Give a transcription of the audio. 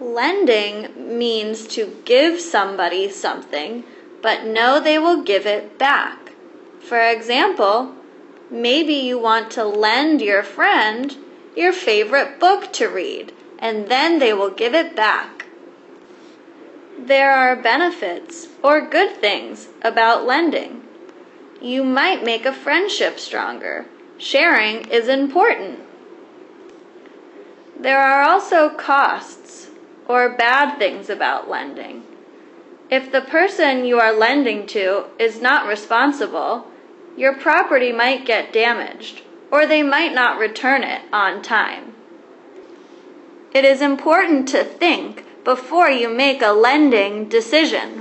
Lending means to give somebody something, but know they will give it back. For example, maybe you want to lend your friend your favorite book to read, and then they will give it back. There are benefits or good things about lending. You might make a friendship stronger. Sharing is important. There are also costs or bad things about lending. If the person you are lending to is not responsible, your property might get damaged, or they might not return it on time. It is important to think before you make a lending decision.